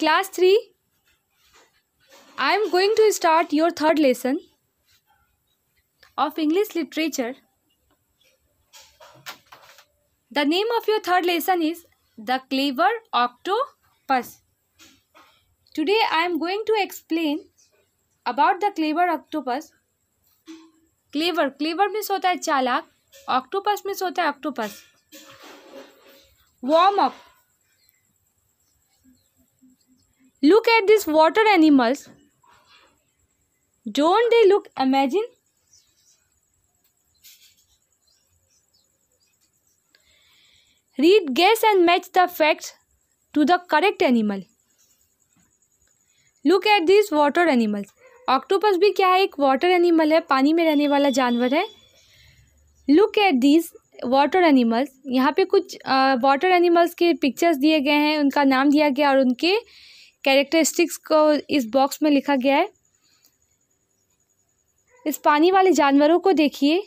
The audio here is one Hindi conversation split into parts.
Class 3, I am going to start your third lesson of English literature. The name of your third lesson is The Clever Octopus. Today I am going to explain about the clever octopus. Clever, clever means होता है चालाक, octopus means होता है octopus. Warm up. Look at these water animals. Don't they look amazing? Read, guess, and match the facts to the correct animal. Look at this water animals octopus भी क्या है एक वाटर एनिमल है पानी में रहने वाला जानवर है look at this water animals यहाँ पे कुछ वाटर एनिमल्स के पिक्चर्स दिए गए हैं उनका नाम दिया गया और उनके कैरेक्टरिस्टिक्स को इस बॉक्स में लिखा गया है। इस पानी वाले जानवरों को देखिए।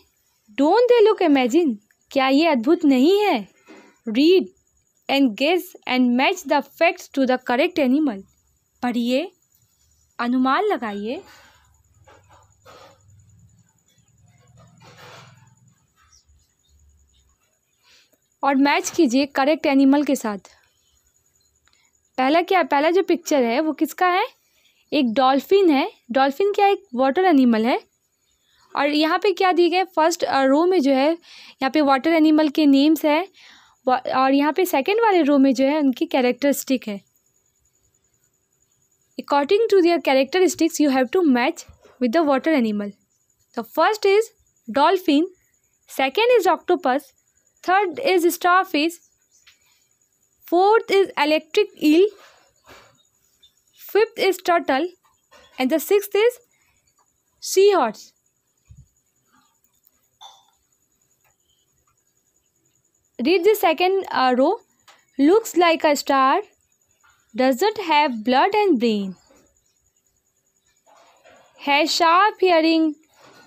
डोंट दे लुक इमेजिन क्या ये अद्भुत नहीं है? Read and guess and match the facts to the correct animal पढ़िए। अनुमान लगाइए। और मैच कीजिए करेक्ट एनिमल के साथ। पहला क्या, पहला जो पिक्चर है, वो किसका है? एक डॉल्फिन है। डॉल्फिन क्या एक वाटर एनिमल है? और यहाँ पे क्या दिए गए फ़र्स्ट रो में जो है, यहाँ पे वाटर एनिमल के नेम्स है। और यहाँ पे सेकंड वाले रो में जो है, उनकी कैरेक्टरिस्टिक है। According to their characteristics you have to match with the water animal the first is dolphin second is octopus third is starfish fourth is electric eel fifth is turtle. And the sixth is seahorse. Read the second uh, row. Looks like a star. Doesn't have blood and brain? Has sharp hearing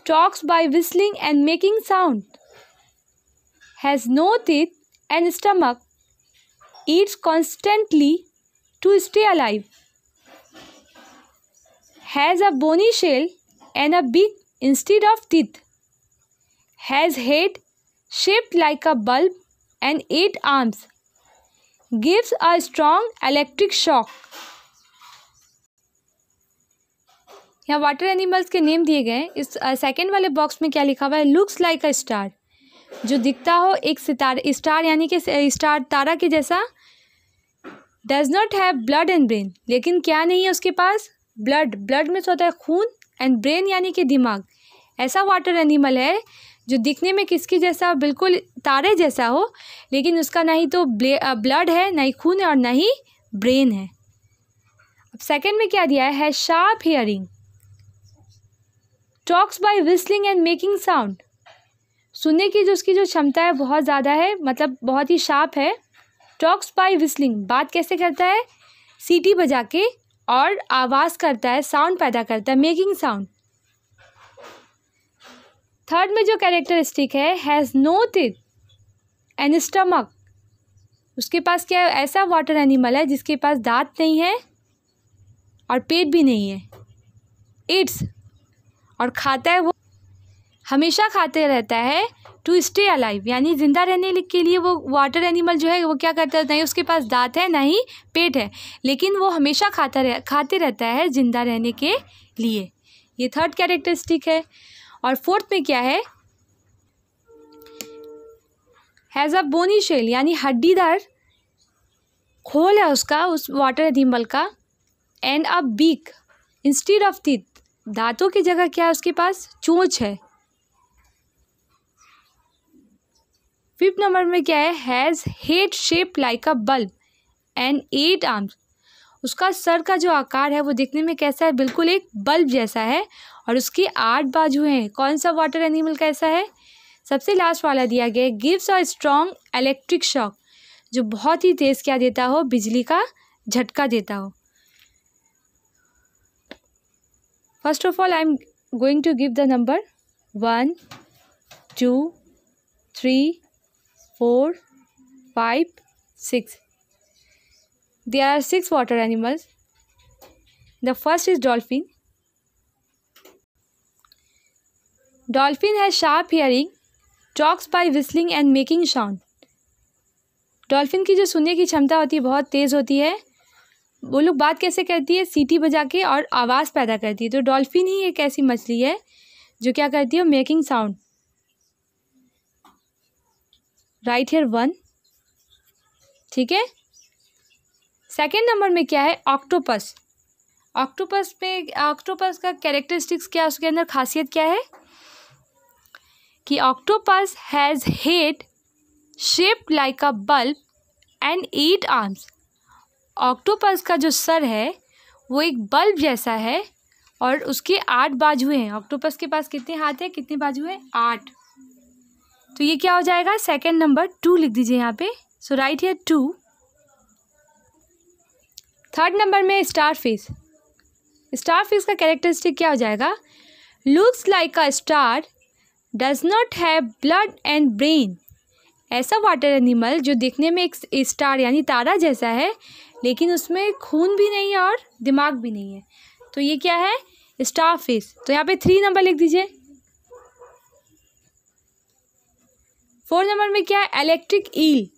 talks by whistling and making sound. Has no teeth and stomach eats constantly to stay alive. Has a bony shell and a big instead of teeth. Has head shaped like a bulb and eight arms. Gives a strong electric shock. यहाँ वाटर एनिमल्स के नेम दिए गए हैं। इस सेकेंड वाले बॉक्स में क्या लिखा हुआ है? लुक्स लाइक अ स्टार जो दिखता हो एक सितार, स्टार यानी कि स्टार तारा के जैसा does not have blood and brain लेकिन क्या नहीं है उसके पास? ब्लड ब्लड में होता है खून एंड ब्रेन यानी कि दिमाग। ऐसा वाटर एनिमल है जो दिखने में किसके जैसा बिल्कुल तारे जैसा हो लेकिन उसका ना ही तो ब्लड है ना ही खून है और ना ही ब्रेन है। अब सेकंड में क्या दिया है, sharp hearing talks by whistling and making sound सुनने की जो उसकी जो क्षमता है बहुत ज़्यादा है मतलब बहुत ही शार्प है। टॉक्स बाय विस्लिंग बात कैसे करता है? सीटी बजा के और आवाज़ करता है साउंड पैदा करता है मेकिंग साउंड थर्ड में जो कैरेक्टरिस्टिक है has no teeth and stomach उसके पास क्या है? ऐसा वाटर एनिमल है जिसके पास दांत नहीं है और पेट भी नहीं है। इट्स और खाता है वो हमेशा खाते रहता है टू स्टे अलाइव यानी ज़िंदा रहने के लिए वो वाटर एनिमल जो है, वो क्या करता है? नहीं, उसके पास दांत है, ना ही पेट है। लेकिन वो हमेशा खाता रह खाते रहता है ज़िंदा रहने के लिए। ये थर्ड कैरेक्टरिस्टिक है। और फोर्थ में क्या है? हैज़ अ बोनी शेल यानी हड्डीदार खोल है उसका, उस वाटर एनिमल का and a beak instead of teeth दांतों की जगह क्या है उसके पास? चोंच है। फिफ्थ नंबर में क्या है? Has head shape like a bulb and eight arms उसका सर का जो आकार है, वो देखने में कैसा है? बिल्कुल एक बल्ब जैसा है और उसकी आठ बाजू हैं। कौन सा वाटर एनिमल कैसा है? सबसे लास्ट वाला दिया गया है। Gives a strong electric shock जो बहुत ही तेज़ क्या देता हो? बिजली का झटका देता हो। First of all I am going to give the number one two three four, five, six. There are six water animals. The first is dolphin dolphin has sharp hearing talks by whistling and making sound dolphin की जो सुनने की क्षमता होती है बहुत तेज़ होती है। वो लोग बात कैसे करती है? सीटी बजा के और आवाज़ पैदा करती है। तो डॉल्फिन ही एक ऐसी मछली है जो क्या करती है? Making sound right here one. ठीक है? सेकेंड नंबर में क्या है? ऑक्टोपस ऑक्टोपस में ऑक्टोपस का कैरेक्टरिस्टिक्स क्या है? उसके अंदर खासियत क्या है? कि octopus has head shaped like a bulb and eight arms octopus का जो सर है, वो एक बल्ब जैसा है और उसके आठ बाजुए हैं। ऑक्टोपस के पास कितने हाथ हैं? कितने बाजू हैं? आठ। तो ये क्या हो जाएगा? सेकेंड नंबर टू लिख दीजिए यहाँ पे। So right here two third number में स्टार फेस स्टार फेस का कैरेक्टरिस्टिक क्या हो जाएगा? Looks like a star does not have blood and brain ऐसा वाटर एनिमल जो देखने में एक स्टार यानी तारा जैसा है, लेकिन उसमें खून भी नहीं है और दिमाग भी नहीं है। तो ये क्या है? स्टार फेस तो यहाँ पे थ्री नंबर लिख दीजिए। फोर नंबर में क्या है? Electric eel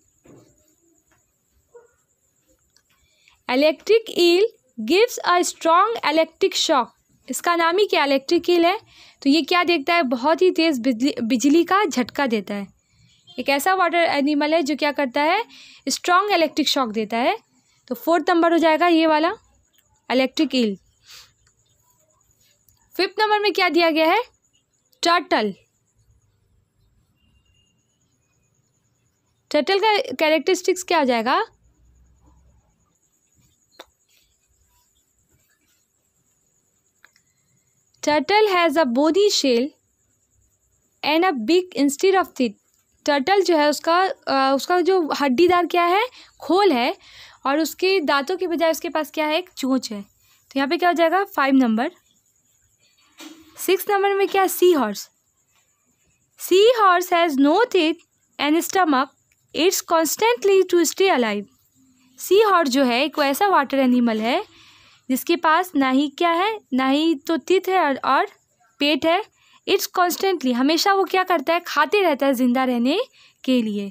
electric eel gives a strong electric shock इसका नाम ही क्या? इलेक्ट्रिक ईल है। तो ये क्या देखता है? बहुत ही तेज़ बिजली बिजली का झटका देता है। एक ऐसा वाटर एनिमल है जो क्या करता है? स्ट्रॉन्ग इलेक्ट्रिक शॉक देता है। तो फोर्थ नंबर हो जाएगा ये वाला। इलेक्ट्रिक ईल फिफ्थ नंबर में क्या दिया गया है? टर्टल टर्टल का कैरेक्टरिस्टिक्स क्या हो जाएगा? Turtle has a body shell and a big instead of teeth turtle जो है उसका आ, उसका जो हड्डीदार क्या है? खोल है और उसके दांतों के बजाय उसके पास क्या है? एक चोंच है। तो यहाँ पे क्या हो जाएगा? फाइव नंबर सिक्स नंबर में क्या? Seahorse seahorse has no teeth and stomach its constantly to stay alive seahorse जो है एक ऐसा वाटर एनिमल है जिसके पास ना ही क्या है ना ही तो तित है और, और पेट है। इट्स कॉन्स्टेंटली हमेशा वो क्या करता है खाते रहता है ज़िंदा रहने के लिए।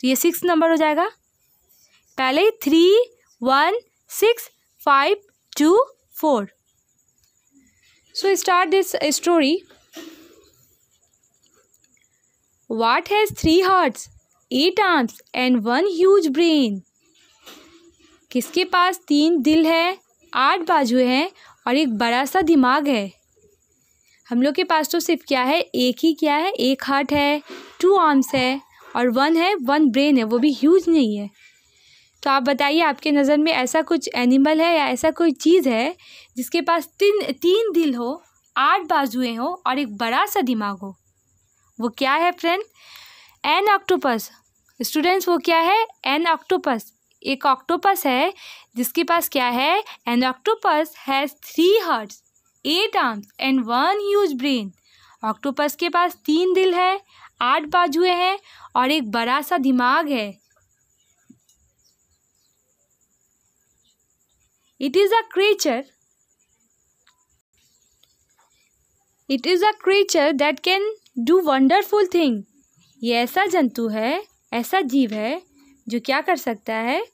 तो ये सिक्स नंबर हो जाएगा। पहले three one six five two four so start this story what has three hearts eight arms and one huge brain किसके पास तीन दिल है, आठ बाजुएँ हैं और एक बड़ा सा दिमाग है? हम लोग के पास तो सिर्फ़ क्या है? एक ही क्या है? एक हार्ट है टू आर्म्स है और वन है वन ब्रेन है, वो भी ह्यूज नहीं है। तो आप बताइए, आपके नज़र में ऐसा कुछ एनिमल है या ऐसा कोई चीज़ है जिसके पास तीन तीन दिल हो, आठ बाजुएँ हो और एक बड़ा सा दिमाग हो? वो क्या है फ्रेंड एन ऑक्टोपस स्टूडेंट्स, वो क्या है? एन ऑक्टोपस एक ऑक्टोपस है, जिसके पास क्या है? An octopus has three hearts eight arms and one huge brain octopus के पास तीन दिल है, आठ बाजुएँ हैं और एक बड़ा सा दिमाग है। It is a creature it is a creature that can do wonderful thing ये ऐसा जंतु है ऐसा जीव है जो क्या कर सकता है?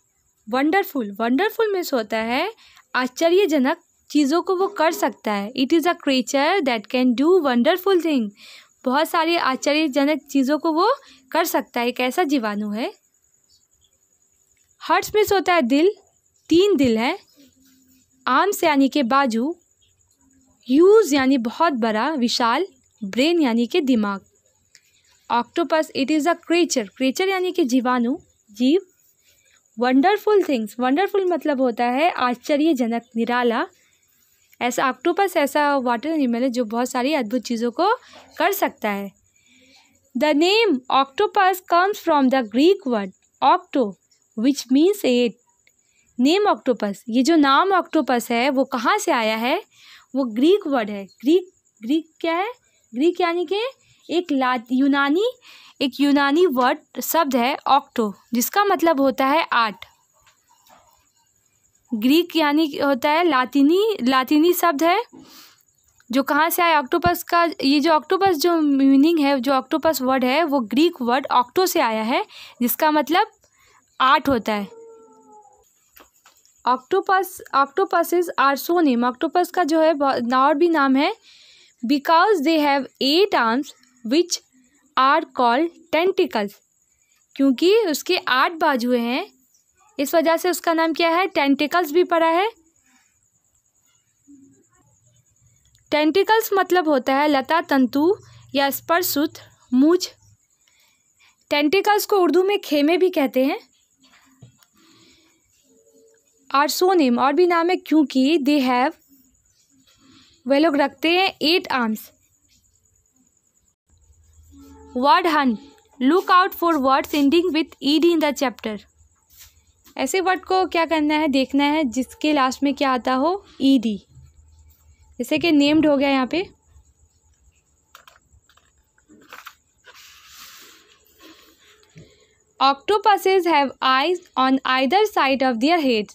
वंडरफुल वंडरफुल मीन्स होता है, आश्चर्यजनक चीज़ों को वो कर सकता है। It is a creature that can do wonderful thing बहुत सारी आश्चर्यजनक चीज़ों को वो कर सकता है। एक ऐसा जीवाणु है। हर्ट्स मीन्स होता है दिल। तीन दिल है। आर्म्स यानी के बाजू। यूज़ यानी बहुत बड़ा, विशाल। ब्रेन यानी कि दिमाग। Octopus it is a creature creature यानी कि जीवाणु, जीव। वंडरफुल थिंग्स वंडरफुल मतलब होता है आश्चर्यजनक, निराला। ऐसा ऑक्टोपस ऐसा वाटर एनिमल है जो बहुत सारी अद्भुत चीज़ों को कर सकता है। The name octopus comes from the Greek word octo which means eight name octopus ये जो नाम ऑक्टोपस है, वो कहाँ से आया है? वो ग्रीक वर्ड है। ग्रीक ग्रीक क्या है? ग्रीक यानी कि एक ला, यूनानी, एक यूनानी वर्ड शब्द है ऑक्टो जिसका मतलब होता है आठ। ग्रीक यानी होता है लातिनी लातिनी शब्द है, जो कहाँ से आया? ऑक्टोपस का, ये जो ऑक्टोपस जो मीनिंग है, जो ऑक्टोपस वर्ड है, वो ग्रीक वर्ड ऑक्टो से आया है, जिसका मतलब आठ होता है। Octopus octopuses are synonym octopus का जो है और भी नाम है। Because they have eight arms which are called tentacles क्योंकि उसके आठ बाजुए हैं। इस वजह से उसका नाम क्या है? टेंटिकल्स भी पड़ा है। टेंटिकल्स मतलब होता है लता, तंतु या स्पर्शसूत्र, मूछ। टेंटिकल्स को उर्दू में खेमे भी कहते हैं। आर सो नेम और भी नाम है क्योंकि दे हैव वे लोग रखते हैं एट आर्म्स वर्ड हन, look out for words ending with E D in the chapter. ऐसे वर्ड को क्या करना है, देखना है, जिसके लास्ट में क्या आता हो ई डी जैसे कि नेम्ड हो गया यहाँ पे। Octopuses have eyes on either side of their head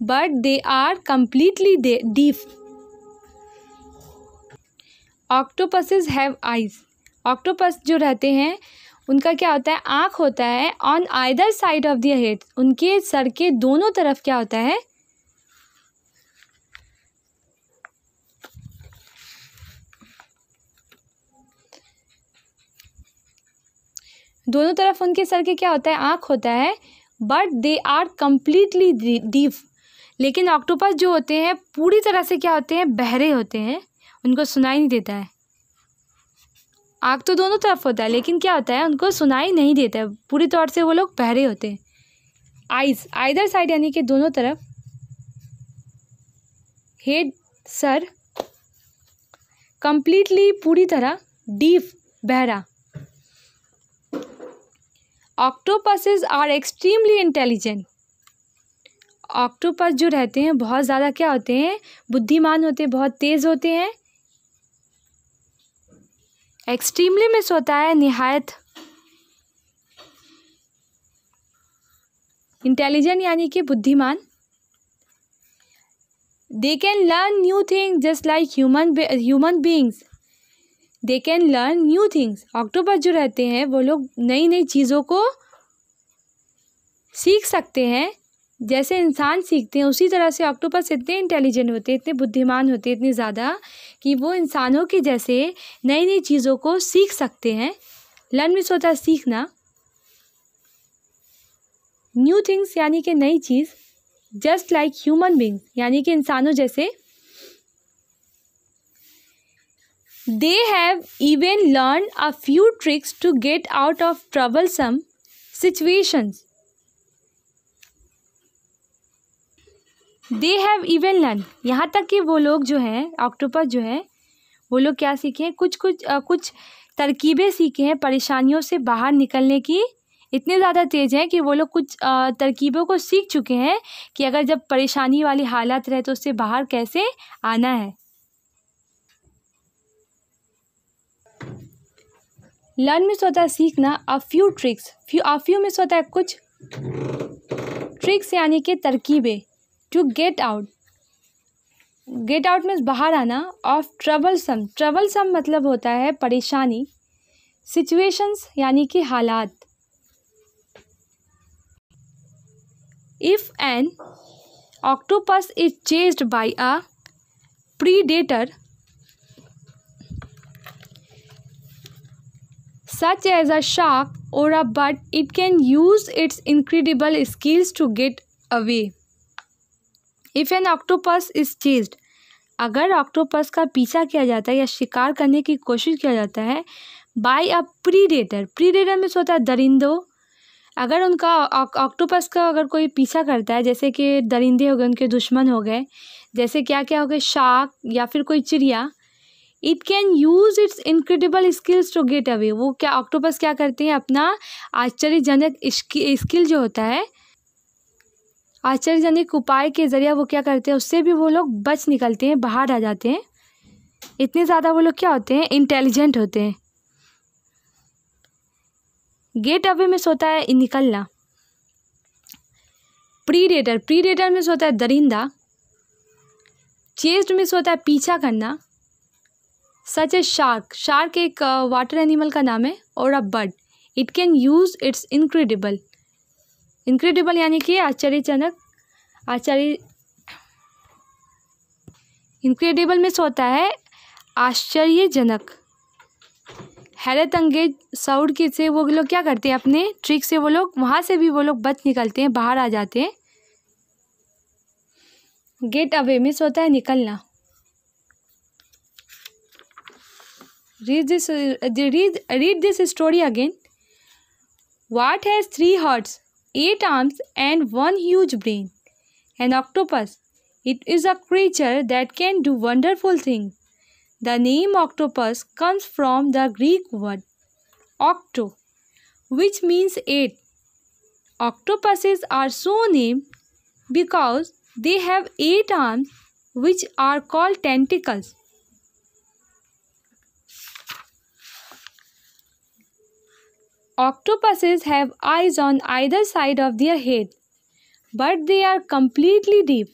but they are completely deaf octopuses have eyes octopus जो रहते हैं, उनका क्या होता है? आँख होता है on either side of their head उनके सर के दोनों तरफ़ क्या होता है? दोनों तरफ़ उनके सर के क्या होता है? आँख होता है but they are completely deaf लेकिन ऑक्टोपस जो होते हैं, पूरी तरह से क्या होते हैं? बहरे होते हैं। उनको सुनाई नहीं देता है। आँख तो दोनों तरफ़ होता है, लेकिन क्या होता है, उनको सुनाई नहीं देता है। पूरी तौर से वो लोग बहरे होते हैं। आइज़, आइदर साइड यानी कि दोनों तरफ़। Head, sir. कंप्लीटली पूरी तरह डीप बहरा। Octopuses are extremely intelligent. Octopus जो रहते हैं, बहुत ज़्यादा क्या होते हैं, बुद्धिमान होते हैं, बहुत तेज़ होते हैं। एक्सट्रीमली मिस होता है, निहायत। इंटेलिजेंट यानी कि बुद्धिमान। They can learn new thing just like human human beings they can learn new things octopus जो रहते हैं, वो लोग नई नई चीज़ों को सीख सकते हैं। जैसे इंसान सीखते हैं, उसी तरह से ऑक्टोपस इतने इंटेलिजेंट होते हैं, इतने बुद्धिमान होते हैं, इतने ज़्यादा कि वो इंसानों के जैसे नई नई चीज़ों को सीख सकते हैं। लर्न मिस होता है सीखना। न्यू थिंग्स यानी कि नई चीज़ जस्ट लाइक ह्यूमन बींग यानी कि इंसानों जैसे। They have even learn a few tricks to get out of troublesome situations they have even learn यहाँ तक कि वो लोग जो हैं ऑक्टोपस जो है वो लोग क्या सीखे हैं? कुछ कुछ आ, कुछ तरकीबें सीखे हैं परेशानियों से बाहर निकलने की। इतने ज़्यादा तेज़ हैं कि वो लोग कुछ तरकीबों को सीख चुके हैं कि अगर जब परेशानी वाली हालत रहे तो उससे बाहर कैसे आना है। लर्न होता है सीखना a few tricks few a few होता है कुछ ट्रिक्स यानी कि तरकीबें। To get out get out means बाहर आना ऑफ़ ट्रबलसम ट्रबलसम मतलब होता है परेशानी. सिचुएशंस यानी कि हालात. If an octopus is chased by a predator such as a shark or a bird, it can use its incredible skills to get away. If an octopus is chased अगर ऑक्टोपस का पीछा किया जाता है या शिकार करने की कोशिश किया जाता है बाय अ प्रीडेटर प्रीडेटर में होता है दरिंदो। अगर उनका ऑक्टोपस का अगर कोई पीछा करता है, जैसे कि दरिंदे हो गए, उनके दुश्मन हो गए, जैसे क्या क्या हो गए शार्क या फिर कोई चिड़िया it can use its incredible skills to get away वो क्या ऑक्टोपस क्या करते हैं, अपना आश्चर्यजनक स्किल जो होता है आश्चर्यजनक उपाय के ज़रिए वो क्या करते हैं, उससे भी वो लोग बच निकलते हैं, बाहर आ जाते हैं। इतने ज़्यादा वो लोग क्या होते हैं इंटेलिजेंट होते हैं। गेट अवे में सोता है, निकलना। प्रीडेटर प्रीडेटर में से होता है, दरिंदा। चेस्ट में से होता है, पीछा करना। सच ए शार्क शार्क एक वाटर एनिमल का नाम है, और a bird it can use its incredible incredible यानी कि आश्चर्यजनक। आश्चर्य इनक्रेडिबल में होता है आश्चर्यजनक। हैरत अंगेज साउड के से वो लोग क्या करते हैं अपने ट्रिक से वो लोग वहाँ से भी वो लोग बच निकलते हैं, बाहर आ जाते हैं। गेट अवे मिस होता है निकलना। Read this read read this story again what has three hearts eight arms and one huge brain. An octopus. It is a creature that can do wonderful things. The name octopus comes from the Greek word octo, which means eight. Octopuses are so named because they have eight arms which are called tentacles. Octopuses have eyes on either side of their head, but they are completely deaf.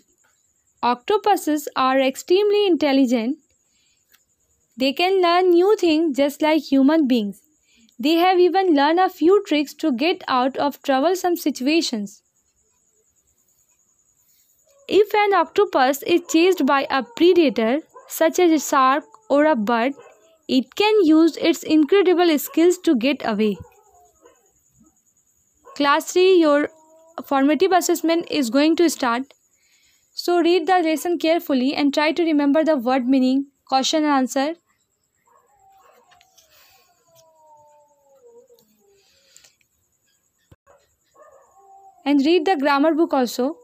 Octopuses are extremely intelligent they can learn new things just like human beings. They have even learned a few tricks to get out of troublesome situations. If an octopus is chased by a predator, such as a shark or a bird, it can use its incredible skills to get away. Class 3, your formative assessment is going to start. So read the lesson carefully and try to remember the word meaning, question and answer. and read the grammar book also